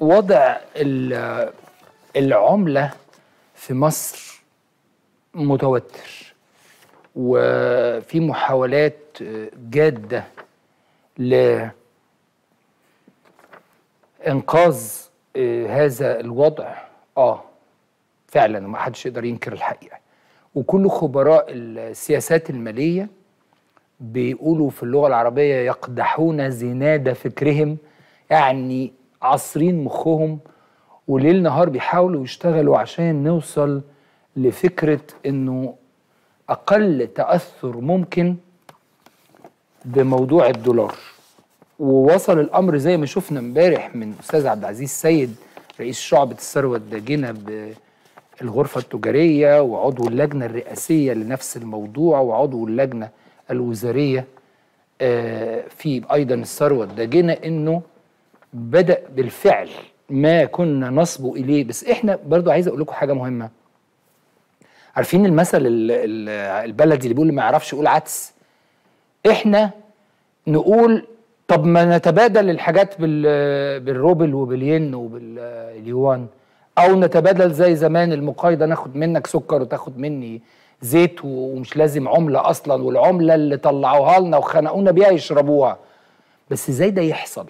وضع ال- العملة في مصر متوتر وفي محاولات جادة لإنقاذ هذا الوضع. آه فعلا ما حدش يقدر ينكر الحقيقة. وكل خبراء السياسات المالية بيقولوا في اللغة العربية يقدحون زناد فكرهم يعني عصرين مخهم وليل نهار بيحاولوا يشتغلوا عشان نوصل لفكرة إنه أقل تأثر ممكن بموضوع الدولار. ووصل الأمر زي ما شفنا امبارح من أستاذ عبد العزيز سيد رئيس شعبة الثروة الداجنة بالغرفة التجارية وعضو اللجنة الرئاسية لنفس الموضوع وعضو اللجنة الوزارية آه، في أيضا الثروة الداجنة إنه بدأ بالفعل ما كنا نصبو إليه. بس إحنا برضو عايز أقول لكم حاجة مهمة. عارفين المثل ال- ال- البلدي اللي بيقول ما يعرفش يقول عدس؟ إحنا نقول طب ما نتبادل الحاجات بال- بالروبل وبالين وباليوان أو نتبادل زي زمان المقايضة ناخد منك سكر وتاخد مني زيت ومش لازم عملة أصلا والعملة اللي طلعوها لنا وخنقونا بيها يشربوها. بس إزاي ده يحصل؟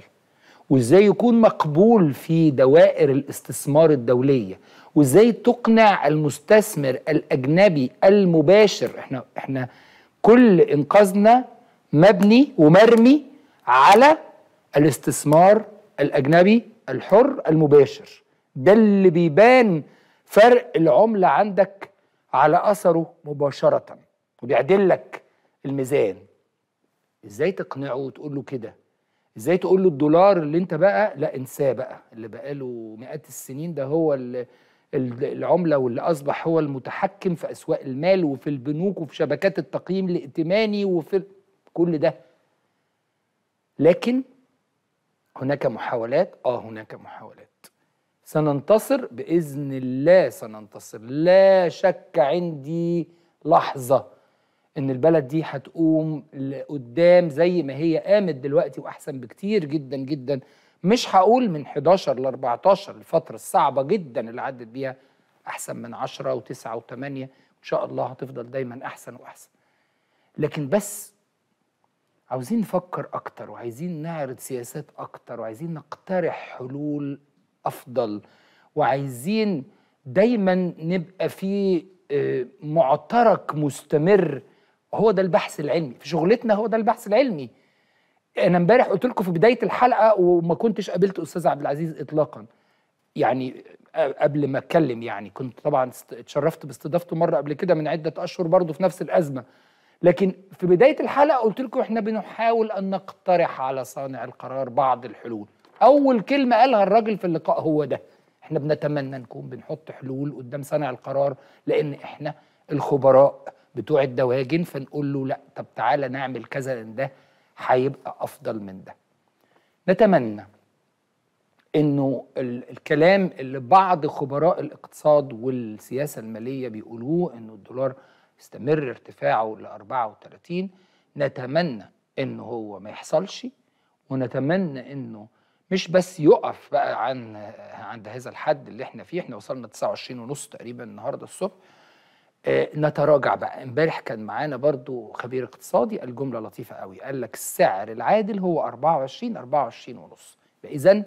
وازاي يكون مقبول في دوائر الاستثمار الدولية وازاي تقنع المستثمر الأجنبي المباشر إحنا إحنا كل إنقاذنا مبني ومرمي على الاستثمار الأجنبي الحر المباشر. ده اللي بيبان فرق العملة عندك على أثره مباشرة وبيعدل لك الميزان. إزاي تقنعه وتقول له كده؟ إزاي تقول له الدولار اللي انت بقى لا انساه بقى اللي بقاله مئات السنين ده هو ال- ال- العملة واللي أصبح هو المتحكم في أسواق المال وفي البنوك وفي شبكات التقييم الائتماني وفي كل ده. لكن هناك محاولات آه هناك محاولات. سننتصر بإذن الله سننتصر. لا شك عندي لحظة. إن البلد دي هتقوم لقدام زي ما هي قامت دلوقتي وأحسن بكتير جدا جدا. مش هقول من 11 ل 14 الفترة الصعبة جدا اللي عدت بيها أحسن من 10 و9 و8 إن شاء الله هتفضل دايما أحسن وأحسن. لكن بس عاوزين نفكر أكتر وعايزين نعرض سياسات أكتر وعايزين نقترح حلول أفضل وعايزين دايما نبقى في آه، معترك مستمر هو ده البحث العلمي. في شغلتنا هو ده البحث العلمي. أنا امبارح قلت لكم في بداية الحلقة وما كنتش قابلت أستاذ عبد العزيز اطلاقا. يعني قبل ما أتكلم يعني. كنت طبعا اتشرفت باستضافته مرة قبل كده من عدة أشهر برضه في نفس الأزمة. لكن في بداية الحلقة قلت لكم إحنا بنحاول أن نقترح على صانع القرار بعض الحلول. أول كلمة قالها الراجل في اللقاء هو ده. إحنا بنتمنى نكون بنحط حلول قدام صانع القرار لأن إحنا الخبراء بتوع الدواجن فنقول له لا طب تعالى نعمل كذا لأن ده هيبقى أفضل من ده. نتمنى إنه ال- الكلام اللي بعض خبراء الاقتصاد والسياسة المالية بيقولوه إنه الدولار يستمر ارتفاعه ل 34 نتمنى انه هو ما يحصلش ونتمنى إنه مش بس يقف بقى عن عند هذا الحد اللي إحنا فيه إحنا وصلنا 29 ونص تقريبا النهارده الصبح نتراجع بقى. امبارح كان معانا برضو خبير اقتصادي قال جمله لطيفة قوي. قال لك السعر العادل هو 24 24 ونص. اذا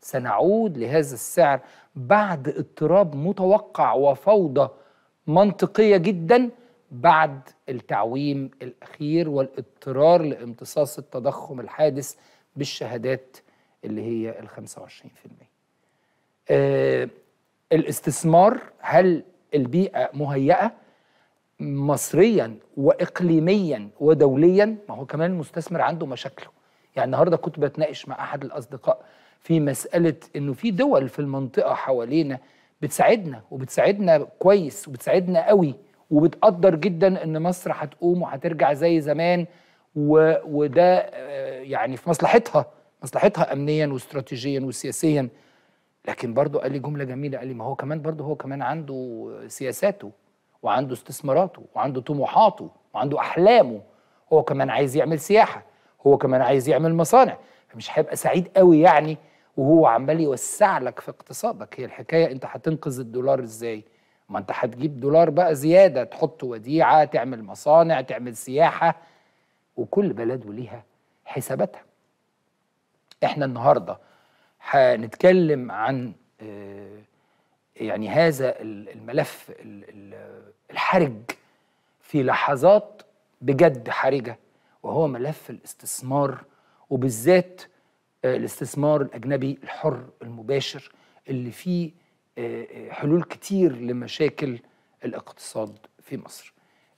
سنعود لهذا السعر بعد اضطراب متوقع وفوضى منطقية جدا بعد التعويم الأخير والإضطرار لامتصاص التضخم الحادث بالشهادات اللي هي ال 25% آه، الاستثمار هل البيئة مهيئة مصريا وإقليميا ودوليا ما هو كمان المستثمر عنده مشاكله. يعني النهاردة كنت بتناقش مع أحد الأصدقاء في مسألة إنه في دول في المنطقة حوالينا بتساعدنا وبتساعدنا كويس وبتساعدنا قوي وبتقدر جدا إن مصر هتقوم وهترجع زي زمان و... وده يعني في مصلحتها مصلحتها أمنيا واستراتيجيا وسياسيا. لكن برضه قال لي جملة جميلة قال لي ما هو كمان برضه هو كمان عنده سياساته وعنده استثماراته وعنده طموحاته وعنده أحلامه. هو كمان عايز يعمل سياحة هو كمان عايز يعمل مصانع. فمش هيبقى سعيد قوي يعني وهو عمال يوسع لك في اقتصادك. هي الحكاية أنت هتنقذ الدولار إزاي؟ ما أنت هتجيب دولار بقى زيادة تحط وديعة تعمل مصانع تعمل سياحة. وكل بلد وليها حساباتها. إحنا النهارده هنتكلم عن آه، يعني هذا ال- الملف ال- ال- الحرج في لحظات بجد حرجة وهو ملف الاستثمار وبالذات آه، الاستثمار الأجنبي الحر المباشر اللي فيه آه، حلول كتير لمشاكل الاقتصاد في مصر.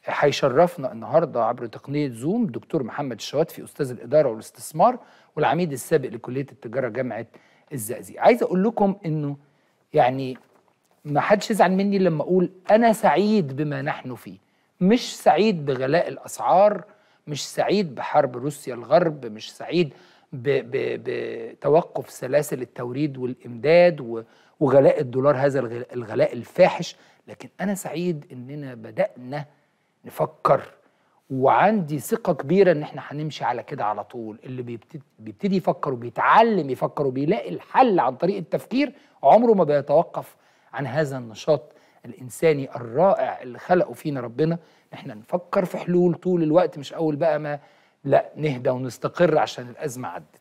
هيشرفنا النهارده عبر تقنية زوم دكتور محمد الشواتفي أستاذ الإدارة والاستثمار والعميد السابق لكلية التجارة جامعة الزقازيق. عايز أقول لكم إنه يعني ما حدش يزعل مني لما أقول أنا سعيد بما نحن فيه مش سعيد بغلاء الأسعار مش سعيد بحرب روسيا الغرب مش سعيد بتوقف سلاسل التوريد والإمداد وغلاء الدولار هذا الغ- الغلاء الفاحش لكن أنا سعيد إننا بدأنا نفكر وعندي ثقة كبيرة إن إحنا هنمشي على كده على طول، اللي بيبتدي, يفكر وبيتعلم يفكر وبيلاقي الحل عن طريق التفكير عمره ما بيتوقف عن هذا النشاط الإنساني الرائع اللي خلقه فينا ربنا، إن إحنا نفكر في حلول طول الوقت مش أول بقى ما لا نهدى ونستقر عشان الأزمة عدت.